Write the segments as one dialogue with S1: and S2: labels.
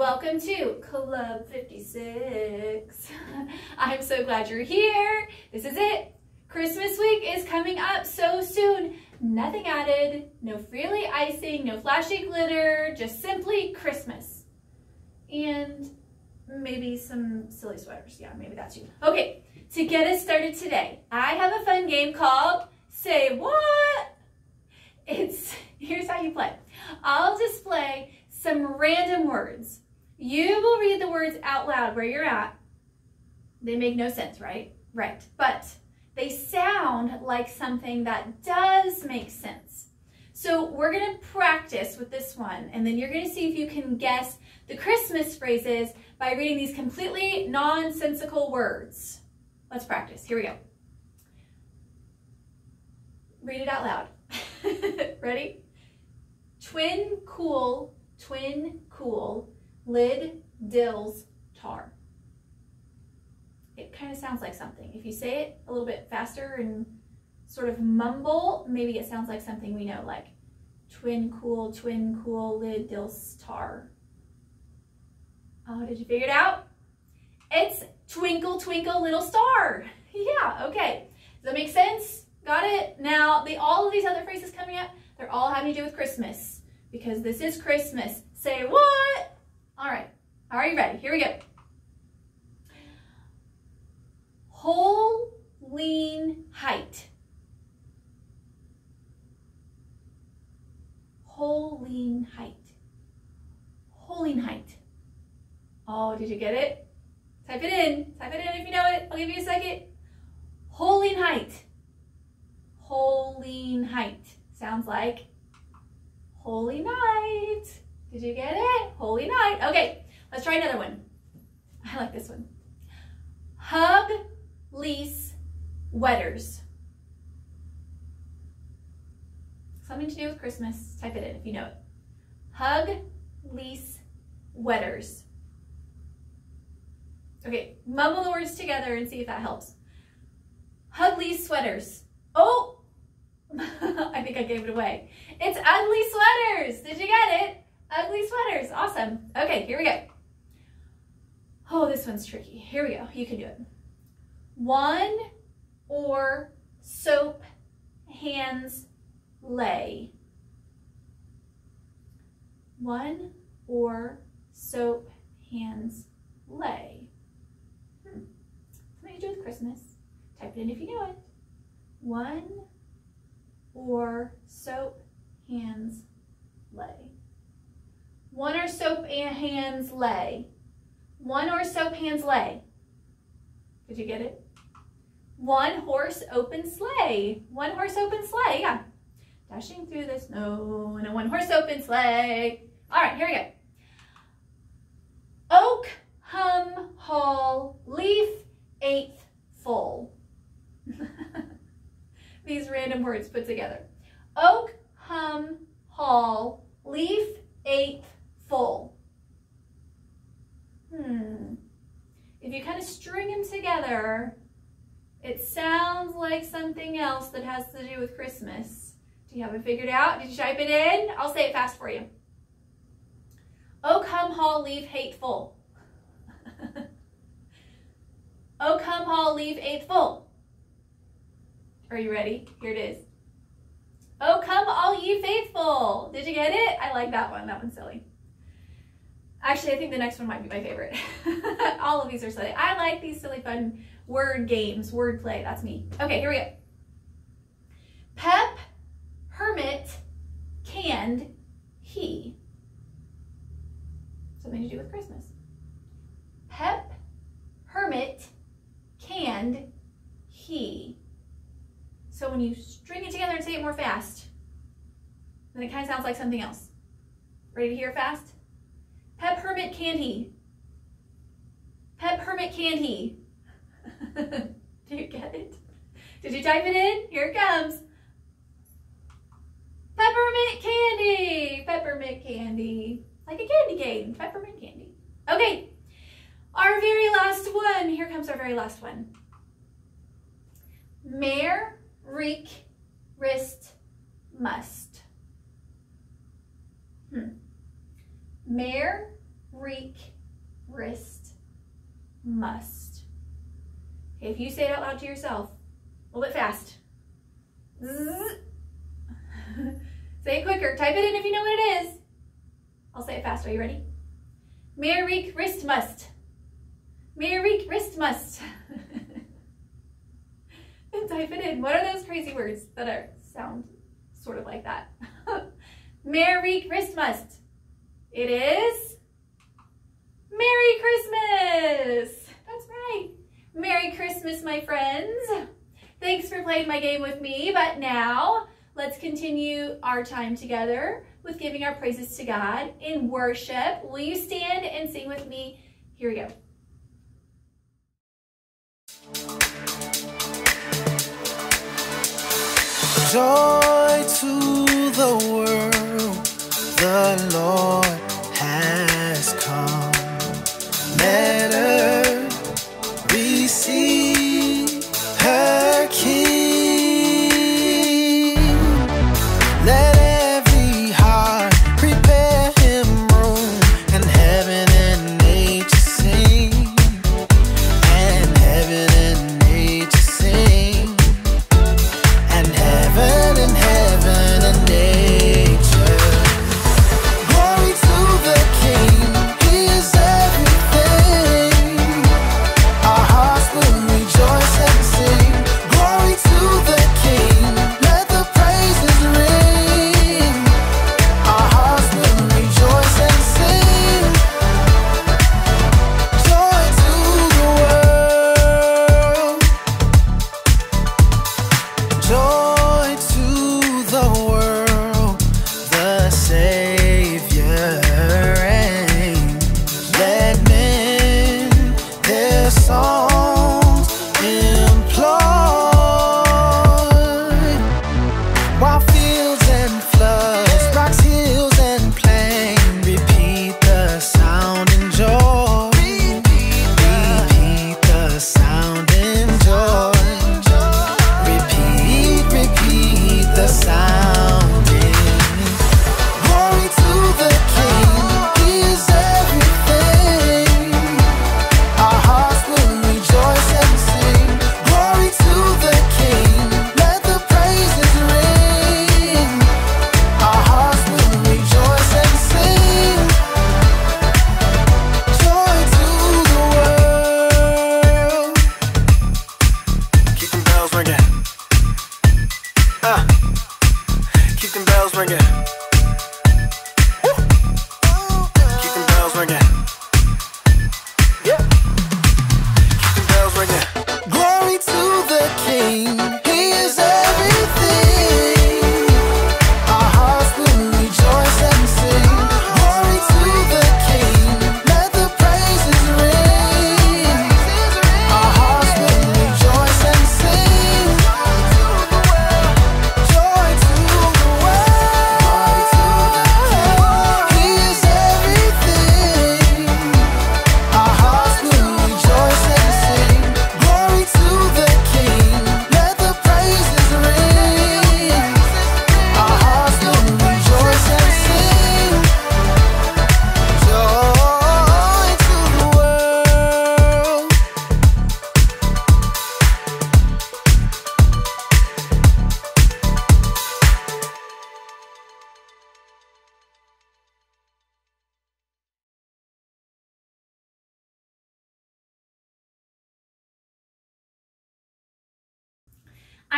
S1: welcome to Club 56. I'm so glad you're here. This is it. Christmas week is coming up so soon. Nothing added, no frilly icing, no flashy glitter, just simply Christmas. And maybe some silly sweaters. Yeah, maybe that's you. Okay, to get us started today, I have a fun game called Say What? It's, here's how you play. I'll display some random words. You will read the words out loud where you're at. They make no sense, right? Right. But they sound like something that does make sense. So we're going to practice with this one, and then you're going to see if you can guess the Christmas phrases by reading these completely nonsensical words. Let's practice. Here we go. Read it out loud. Ready? Twin cool, twin cool, lid dills tar. It kind of sounds like something. If you say it a little bit faster and sort of mumble, maybe it sounds like something we know, like twin cool, twin cool, lid dills tar. Oh, did you figure it out? It's twinkle, twinkle, little star. Yeah, okay. Does that make sense? Got it? Now, the, all of these other phrases coming up, they're all having to do with Christmas because this is Christmas. Say what? All right. Are you ready? Here we go. Whole lean height. Whole lean height. Whole lean height. Oh, did you get it? Type it in. Type it in if you know it. I'll give you a second. Whole lean height. Whole lean height. Sounds like holy night. Did you get Okay, let's try another one. I like this one. Hug, lease, wetters. Something to do with Christmas. Type it in if you know it. Hug, lease, wetters. Okay, mumble the words together and see if that helps. Hug, lease, sweaters. Oh, I think I gave it away. It's ugly sweaters. Did you get it? Ugly sweaters. Awesome. Okay, here we go. Oh, this one's tricky. Here we go. You can do it. One or soap hands lay. One or soap hands lay. Hmm. Something to do with Christmas. Type it in if you know it. One or soap hands lay. One or soap and hands lay. One or soap hands lay. Did you get it? One horse open sleigh. One horse open sleigh, yeah. Dashing through the snow in a one horse open sleigh. All right, here we go. Oak, hum, hall, leaf, eighth, full. These random words put together. Oak, hum, hall, leaf, eighth, full. Hmm. If you kind of string them together, it sounds like something else that has to do with Christmas. Do you have it figured out? Did you type it in? I'll say it fast for you. Oh, come, hall, leave, hateful. oh, come, hall, leave, eightful. Are you ready? Here it is. Oh, come all ye faithful. Did you get it? I like that one. That one's silly. Actually, I think the next one might be my favorite. all of these are silly. I like these silly fun word games, word play. That's me. Okay, here we go. Pep, hermit, canned, he. Something to do with Christmas. Pep, hermit, canned, he. So when you string it together and say it more fast, then it kind of sounds like something else. Ready to hear fast? Pep hermit candy. Pep hermit candy. Do you get it? Did you type it in? Here it comes. Peppermint candy. Peppermint candy. Like a candy cane. Peppermint candy. Okay. Our very last one. Here comes our very last one. Mare reek, wrist, must. Hmm. Mare, reek, wrist, must. If you say it out loud to yourself, a little bit fast. say it quicker. Type it in if you know what it is. I'll say it fast. Are you ready? Marik wrist must. Marik wrist must. and type it in. What are those crazy words that are sound sort of like that? Merry Christmas. It is Merry Christmas. That's right. Merry Christmas, my friends. Thanks for playing my game with me, but now let's continue our time together with giving our praises to God in worship. Will you stand and sing with me? Here we go.
S2: Joy to the world, the Lord Let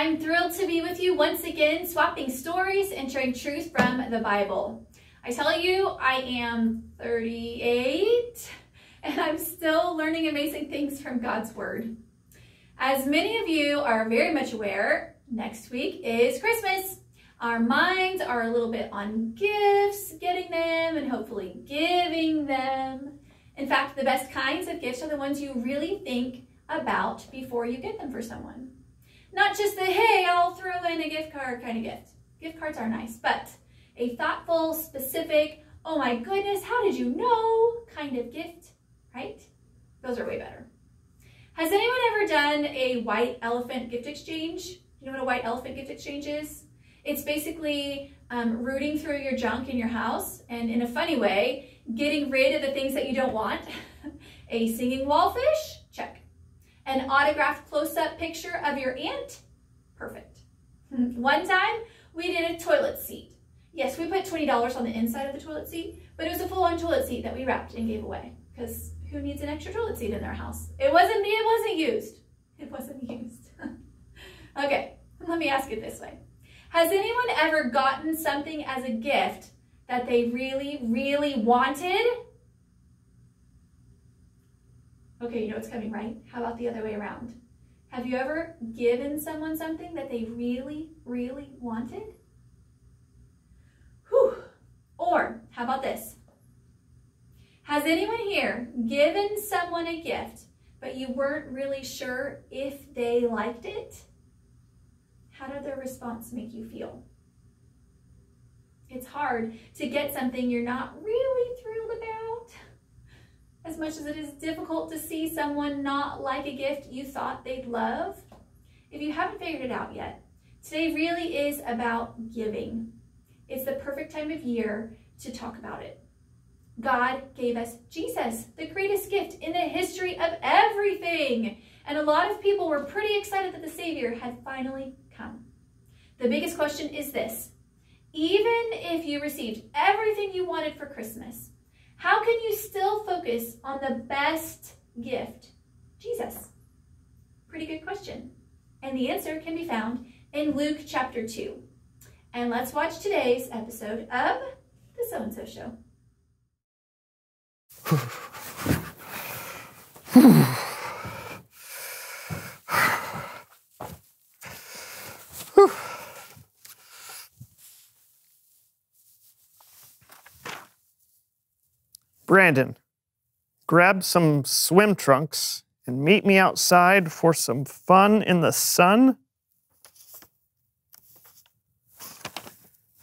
S1: I'm thrilled to be with you once again, swapping stories and sharing truth from the Bible. I tell you, I am 38 and I'm still learning amazing things from God's Word. As many of you are very much aware, next week is Christmas. Our minds are a little bit on gifts, getting them, and hopefully giving them. In fact, the best kinds of gifts are the ones you really think about before you get them for someone. Not just the, hey, I'll throw in a gift card kind of gift. Gift cards are nice, but a thoughtful, specific, oh my goodness, how did you know kind of gift, right? Those are way better. Has anyone ever done a white elephant gift exchange? You know what a white elephant gift exchange is? It's basically um, rooting through your junk in your house, and in a funny way, Getting rid of the things that you don't want. A singing wallfish? An autographed close up picture of your aunt? Perfect. One time, we did a toilet seat. Yes, we put $20 on the inside of the toilet seat, but it was a full on toilet seat that we wrapped and gave away because who needs an extra toilet seat in their house? It wasn't, me. it wasn't used. It wasn't used. okay, let me ask it this way. Has anyone ever gotten something as a gift that they really, really wanted? Okay, you know what's coming, right? How about the other way around? Have you ever given someone something that they really, really wanted? Whew. Or how about this? Has anyone here given someone a gift, but you weren't really sure if they liked it? How did their response make you feel? It's hard to get something you're not really thrilled about. As much as it is difficult to see someone not like a gift you thought they'd love, if you haven't figured it out yet, today really is about giving. It's the perfect time of year to talk about it. God gave us Jesus, the greatest gift in the history of everything. And a lot of people were pretty excited that the Savior had finally come. The biggest question is this even if you received everything you wanted for Christmas, how can you still focus on the best gift, Jesus? Pretty good question. And the answer can be found in Luke chapter 2. And let's watch today's episode of The So and So Show.
S3: Brandon, grab some swim trunks and meet me outside for some fun in the sun.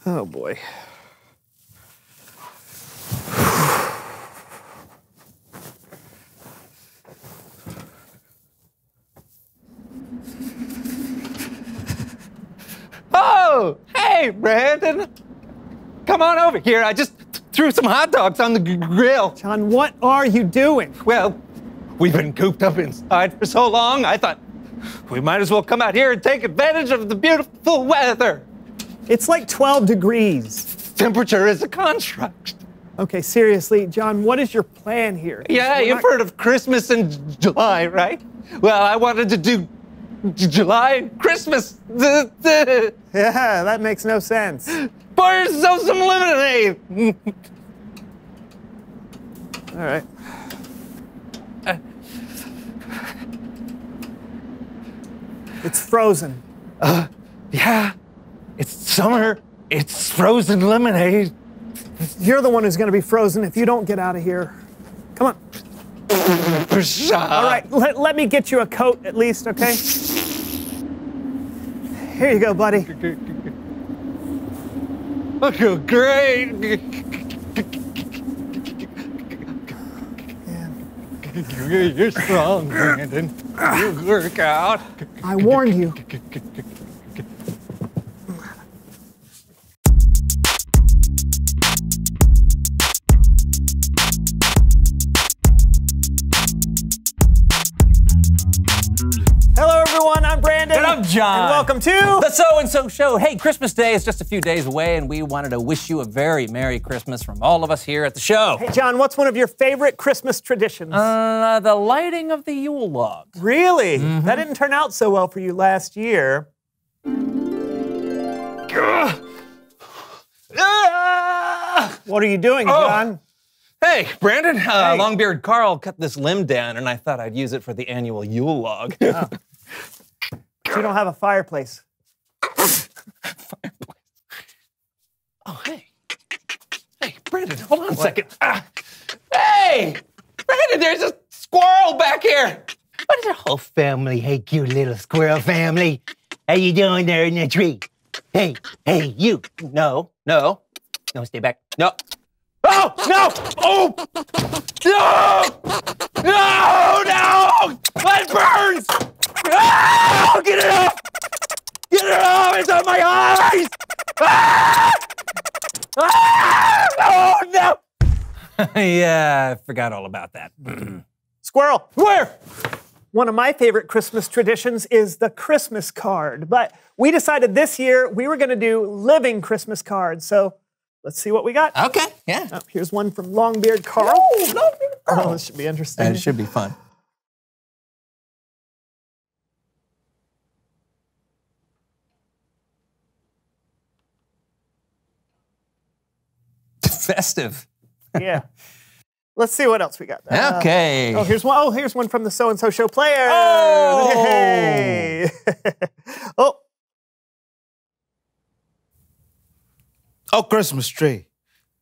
S3: Oh boy.
S4: Oh, hey, Brandon. Come on over here. I just threw some hot dogs on the grill.
S3: John, what are you doing?
S4: Well, we've been cooped up inside for so long, I thought we might as well come out here and take advantage of the beautiful weather.
S3: It's like 12 degrees.
S4: Temperature is a construct.
S3: Okay, seriously, John, what is your plan here?
S4: Yeah,
S3: We're
S4: you've
S3: not-
S4: heard of Christmas in July, right? Well, I wanted to do July Christmas.
S3: Yeah, that makes no sense.
S4: yourself some lemonade.
S3: All right. It's frozen.
S4: Uh, yeah, it's summer. It's frozen lemonade.
S3: You're the one who's going to be frozen if you don't get out of here. Come on. All right, let, let me get you a coat at least, okay? Here you go, buddy.
S4: I feel great. You're strong, Brandon. You work out.
S3: I warned you.
S5: John.
S3: And welcome to.
S5: The So and So Show. Hey, Christmas Day is just a few days away, and we wanted to wish you a very Merry Christmas from all of us here at the show.
S3: Hey, John, what's one of your favorite Christmas traditions?
S5: Uh, the lighting of the Yule log.
S3: really? That didn't turn out so well for you last year.
S4: Ah!
S3: What are you doing,
S4: Oh.
S3: John?
S4: Hey, Brandon. Uh,
S3: Hey.
S4: Longbeard Carl cut this limb down, and I thought I'd use it for the annual Yule log.
S3: You don't have a fireplace. Fireplace.
S4: Oh, hey. Hey, Brandon, hold on a second. Ah. Hey! Brandon, there's a squirrel back here.
S6: What is your whole family? Hey, cute little squirrel family. How you doing there in the tree? Hey, hey, you.
S4: No, no,
S6: No, stay back.
S4: no. Oh, no! Oh! No! No! No! It burns! Oh, get it off! Get it off! It's on my eyes! Ah! Ah! Oh, no! yeah, I forgot all about that.
S3: Squirrel.
S4: Where?
S3: One of my favorite Christmas traditions is the Christmas card, but we decided this year we were going to do living Christmas cards. So let's see what we got.
S4: Okay, yeah.
S3: Oh, here's one from Longbeard Carl. Oh, this should be interesting.
S4: That should be fun. Festive.
S3: yeah. Let's see what else we got. Uh,
S4: Okay.
S3: Oh, here's one. Oh, here's one from the So and So Show player.
S4: Oh!
S3: Hey. oh,
S7: O Christmas tree,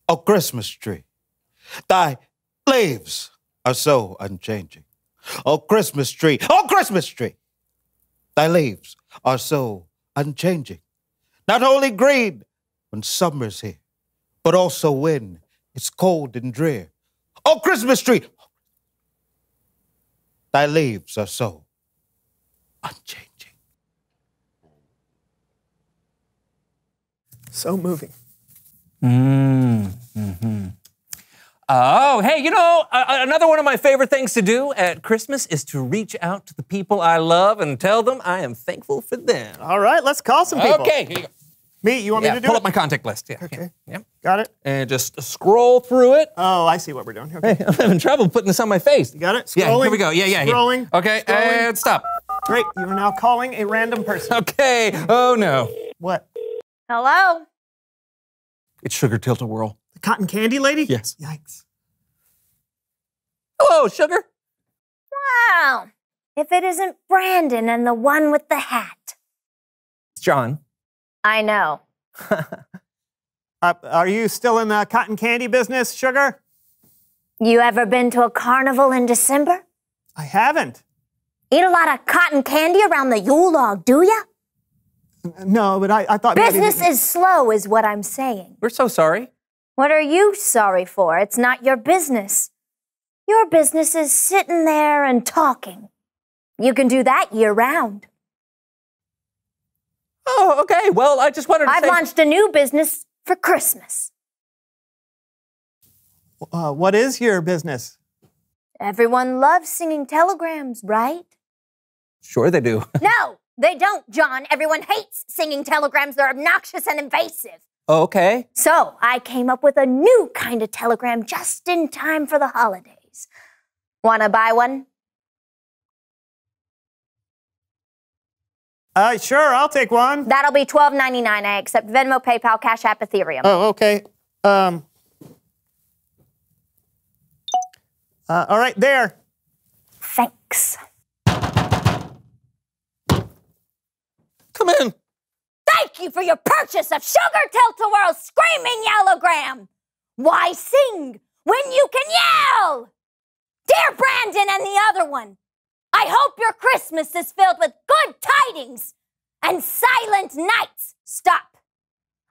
S7: Oh, Christmas tree, thy leaves are so unchanging. Oh, Christmas tree, Oh, Christmas tree, thy leaves are so unchanging. Not only green when summer's here, but also when it's cold and drear. O Christmas tree, thy leaves are so unchanging.
S3: so moving.
S4: Mm, hmm Oh, hey, you know, uh, another one of my favorite things to do at Christmas is to reach out to the people I love and tell them I am thankful for them.
S3: All right, let's call some people.
S4: Okay, here you go.
S3: Me, you want
S4: Yeah,
S3: me to do
S4: pull
S3: it?
S4: up my contact list. Yeah.
S3: Okay.
S4: Yep.
S3: Got it?
S4: And just scroll through it.
S3: Oh, I see what we're doing. Okay.
S4: Hey, I'm having trouble putting this on my face.
S3: You got it?
S4: Yeah, here we go. Yeah, yeah. here.
S3: Scrolling.
S4: Okay,
S3: scrolling.
S4: and stop.
S3: Great. You are now calling a random person.
S4: Okay. Oh no.
S3: What?
S8: Hello?
S4: It's Sugar Tilt-A-Whirl.
S3: The cotton candy lady?
S4: Yes.
S3: Yikes.
S4: Hello, Sugar.
S8: Wow. If it isn't Brandon and the one with the hat.
S4: It's John.
S8: I know.
S3: Uh, are you still in the cotton candy business, Sugar?
S8: You ever been to a carnival in December?
S3: I haven't.
S8: Eat a lot of cotton candy around the Yule log, do ya?
S3: No, but I, I thought maybe-
S8: Business is slow, is what I'm saying.
S4: We're so sorry.
S8: What are you sorry for? It's not your business. Your business is sitting there and talking. You can do that year round.
S4: Oh, okay. Well, I just wanted to
S8: I've
S4: say.
S8: launched a new business for Christmas.
S3: Uh, what is your business?
S8: Everyone loves singing telegrams, right?
S4: Sure, they do.
S8: No, they don't, John. Everyone hates singing telegrams. They're obnoxious and invasive.
S4: Oh, okay.
S8: So I came up with a new kind of telegram just in time for the holidays. Wanna buy one?
S3: Uh, sure, I'll take one.
S8: That'll be $12.99. I accept Venmo, PayPal, Cash App, Ethereum.
S3: Oh, okay. Um. Uh, all right, there.
S8: Thanks.
S4: Come in.
S8: Thank you for your purchase of Sugar Tilt-A-Whirl Screaming Yellowgram. Why sing when you can yell? Dear Brandon and the other one, I hope your Christmas is filled with good tidings and silent nights. Stop.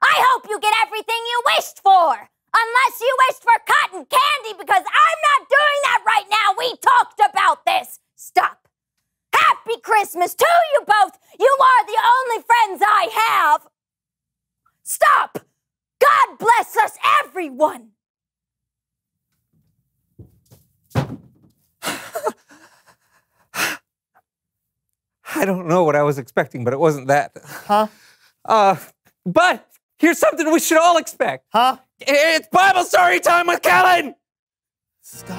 S8: I hope you get everything you wished for. Unless you wished for cotton candy, because I'm not doing that right now. We talked about this. Stop. Happy Christmas to you both. You are the only friends I have. Stop. God bless us, everyone.
S4: I don't know what I was expecting, but it wasn't that.
S3: Huh?
S4: Uh, but here's something we should all expect.
S3: Huh?
S4: It's Bible story time with Kellen.
S3: Stop.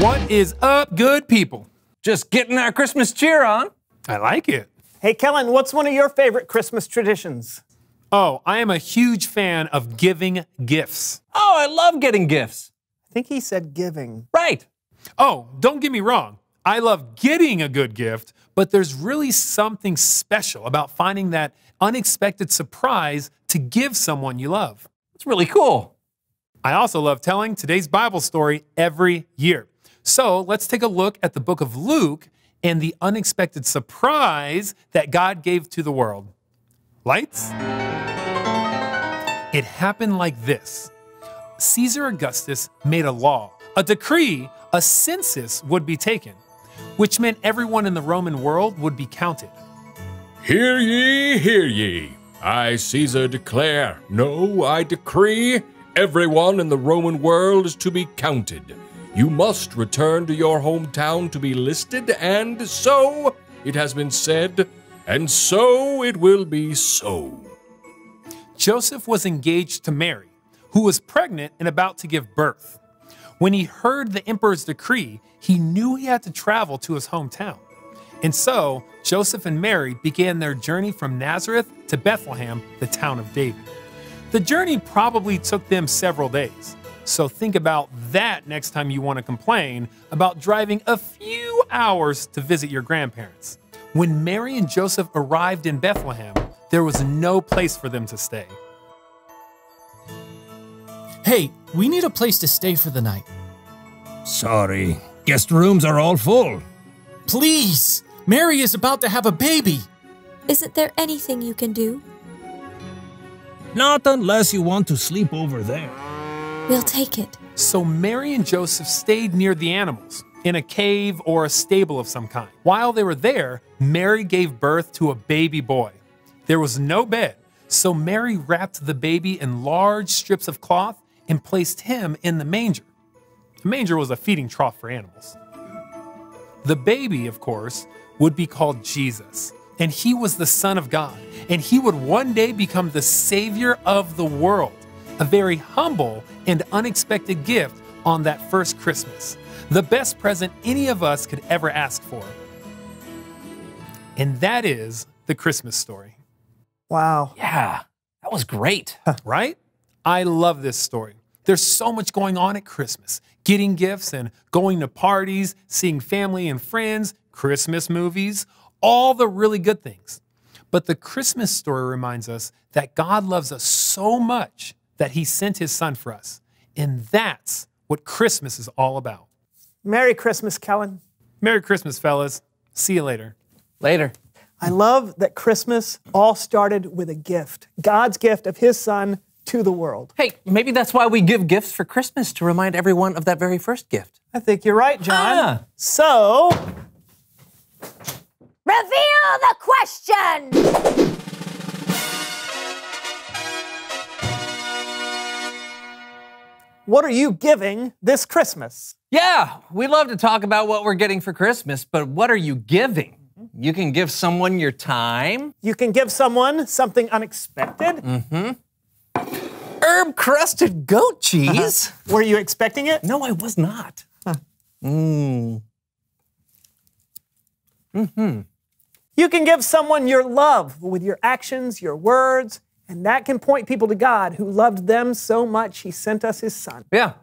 S9: What is up, good people?
S4: Just getting our Christmas cheer on.
S9: I like it.
S3: Hey, Kellen, what's one of your favorite Christmas traditions?
S9: Oh, I am a huge fan of giving gifts.
S4: Oh, I love getting gifts.
S3: I think he said giving.
S4: Right.
S9: Oh, don't get me wrong. I love getting a good gift, but there's really something special about finding that unexpected surprise to give someone you love.
S4: It's really cool.
S9: I also love telling today's Bible story every year. So let's take a look at the book of Luke and the unexpected surprise that God gave to the world. Lights? It happened like this Caesar Augustus made a law, a decree, a census would be taken. which meant everyone in the Roman world would be counted.
S10: Hear ye, hear ye. I, Caesar, declare, no, I decree, everyone in the Roman world is to be counted. You must return to your hometown to be listed, and so it has been said, and so it will be so.
S9: Joseph was engaged to Mary, who was pregnant and about to give birth. When he heard the emperor's decree, he knew he had to travel to his hometown. And so, Joseph and Mary began their journey from Nazareth to Bethlehem, the town of David. The journey probably took them several days. So think about that next time you want to complain about driving a few hours to visit your grandparents. When Mary and Joseph arrived in Bethlehem, there was no place for them to stay.
S11: Hey, we need a place to stay for the night.
S10: Sorry, guest rooms are all full.
S11: Please! Mary is about to have a baby!
S12: Isn't there anything you can do?
S10: Not unless you want to sleep over there.
S12: We'll take it.
S9: So Mary and Joseph stayed near the animals in a cave or a stable of some kind. While they were there, Mary gave birth to a baby boy. There was no bed, so Mary wrapped the baby in large strips of cloth and placed him in the manger. The manger was a feeding trough for animals. The baby, of course, would be called Jesus, and he was the Son of God, and he would one day become the Savior of the world. A very humble and unexpected gift on that first Christmas. The best present any of us could ever ask for. And that is the Christmas story.
S3: Wow.
S4: Yeah, that was great.
S9: right? I love this story. There's so much going on at Christmas getting gifts and going to parties, seeing family and friends, Christmas movies, all the really good things. But the Christmas story reminds us that God loves us so much that he sent his son for us. And that's what Christmas is all about.
S3: Merry Christmas, Kellen.
S9: Merry Christmas, fellas. See you later.
S4: Later.
S3: I love that Christmas all started with a gift God's gift of his son to the world.
S4: Hey, maybe that's why we give gifts for Christmas to remind everyone of that very first gift.
S3: I think you're right, John.
S4: Ah.
S3: So,
S8: Reveal the question!
S3: What are you giving this Christmas?
S4: Yeah, we love to talk about what we're getting for Christmas, but what are you giving? You can give someone your time.
S3: You can give someone something unexpected. Mm-hmm.
S4: Herb crusted goat cheese.
S3: Were you expecting it?
S4: No, I was not. Mm. Mm-hmm.
S3: You can give someone your love with your actions, your words, and that can point people to God who loved them so much he sent us his son.
S4: Yeah.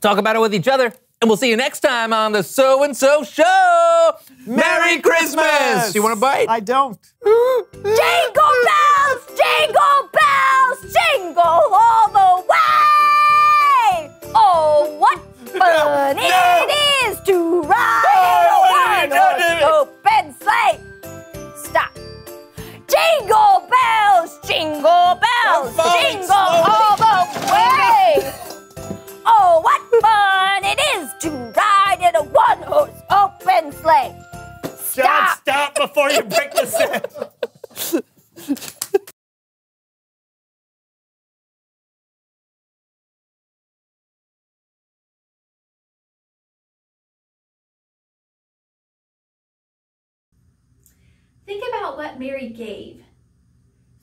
S4: Talk about it with each other. And we'll see you next time on the So and So Show. Merry Christmas! You want a bite?
S3: I don't.
S8: Jingle bells, jingle bells, jingle all the way! Oh, what fun it is to ride in a one-horse open sleigh! Stop. Jingle bells, jingle bells, jingle all the way! Oh, what fun it is to ride in a one-horse open sleigh!
S3: John,
S8: Stop.
S3: stop before you break the set.
S1: What Mary gave.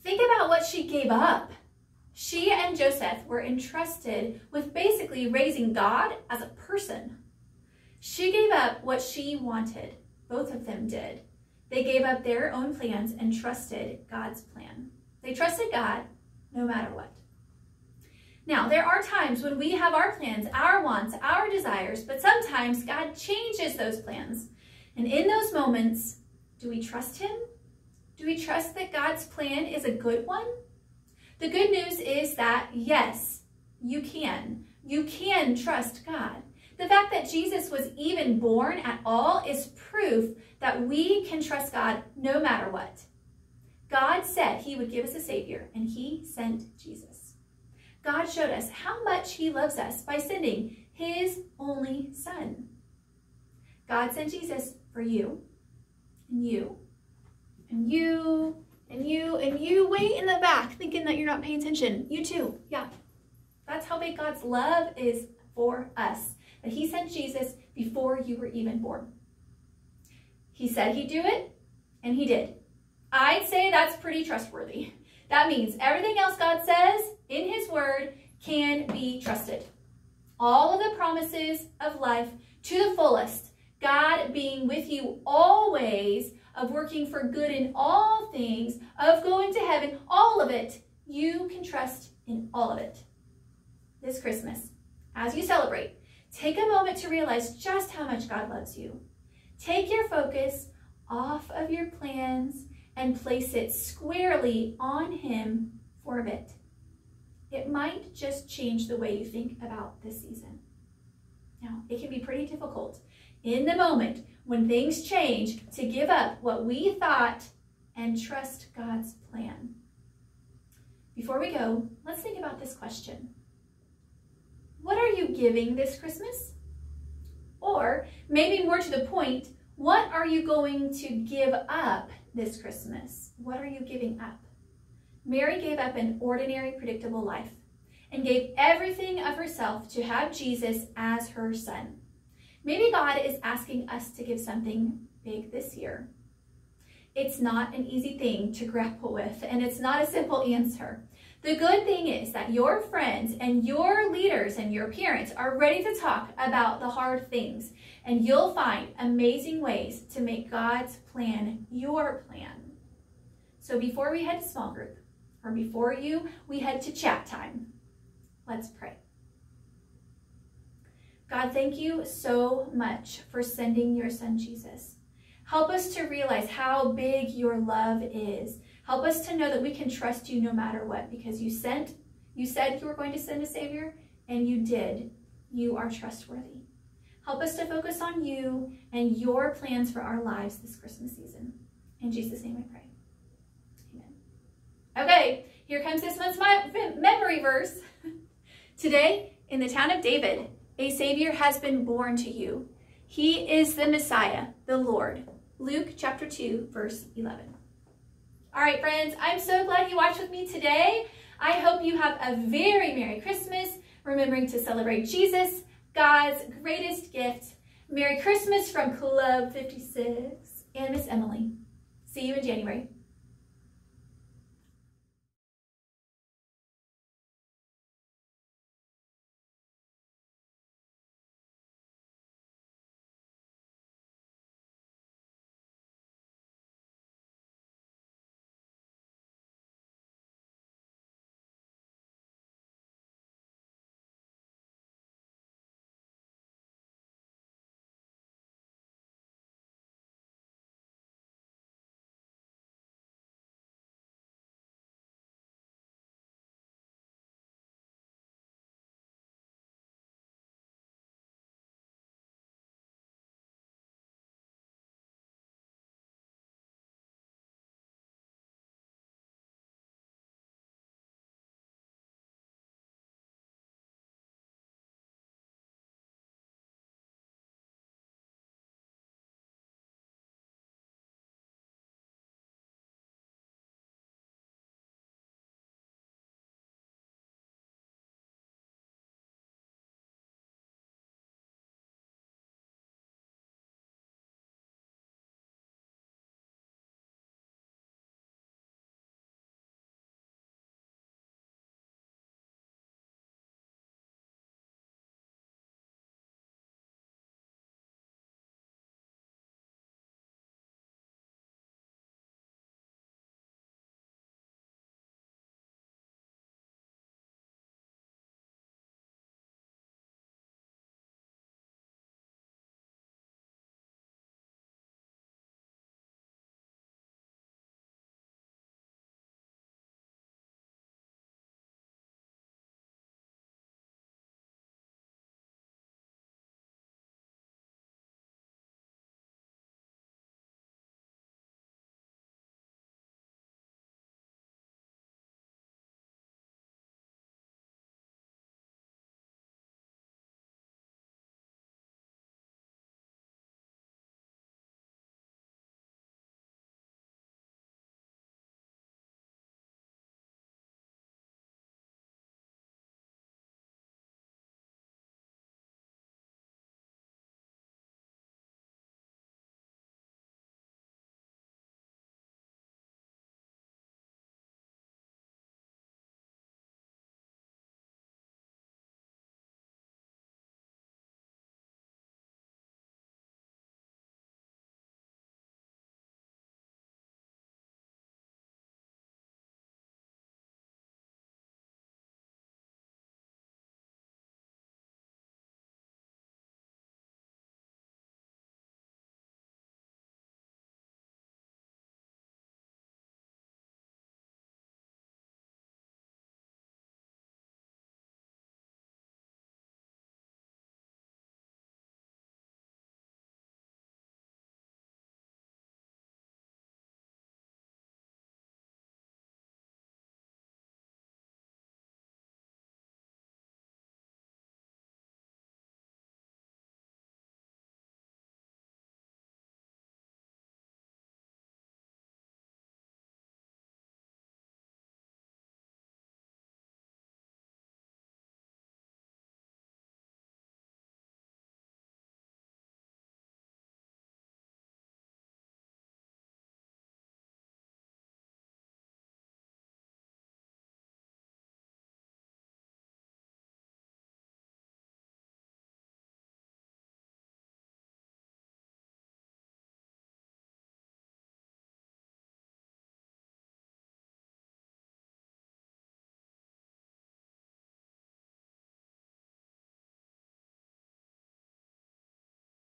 S1: Think about what she gave up. She and Joseph were entrusted with basically raising God as a person. She gave up what she wanted. Both of them did. They gave up their own plans and trusted God's plan. They trusted God no matter what. Now, there are times when we have our plans, our wants, our desires, but sometimes God changes those plans. And in those moments, do we trust Him? Do we trust that God's plan is a good one? The good news is that, yes, you can. You can trust God. The fact that Jesus was even born at all is proof that we can trust God no matter what. God said He would give us a Savior, and He sent Jesus. God showed us how much He loves us by sending His only Son. God sent Jesus for you, and you, and you, and you, and you way in the back thinking that you're not paying attention. You too. Yeah. That's how big God's love is for us. That He sent Jesus before you were even born. He said He'd do it, and He did. I'd say that's pretty trustworthy. That means everything else God says in His Word can be trusted. All of the promises of life to the fullest, God being with you always, of working for good in all things, of going to heaven, all of it, you can trust in all of it. This Christmas, as you celebrate, take a moment to realize just how much God loves you. Take your focus off of your plans and place it squarely on Him for a bit. It might just change the way you think about this season. Now, it can be pretty difficult in the moment when things change to give up what we thought and trust God's plan. Before we go, let's think about this question What are you giving this Christmas? Or maybe more to the point, what are you going to give up this Christmas? What are you giving up? Mary gave up an ordinary, predictable life and gave everything of herself to have Jesus as her son. Maybe God is asking us to give something big this year. It's not an easy thing to grapple with, and it's not a simple answer. The good thing is that your friends and your leaders and your parents are ready to talk about the hard things, and you'll find amazing ways to make God's plan your plan. So before we head to small group, or before you, we head to chat time. Let's pray. God, thank you so much for sending your son Jesus. Help us to realize how big your love is. Help us to know that we can trust you no matter what because you sent, you said you were going to send a savior and you did. You are trustworthy. Help us to focus on you and your plans for our lives this Christmas season. In Jesus' name I pray. Amen. Okay, here comes this month's memory verse. Today, in the town of David, a Savior has been born to you. He is the Messiah, the Lord. Luke chapter 2, verse 11. All right, friends, I'm so glad you watched with me today. I hope you have a very Merry Christmas, remembering to celebrate Jesus, God's greatest gift. Merry Christmas from Club 56 and Miss Emily. See you in January.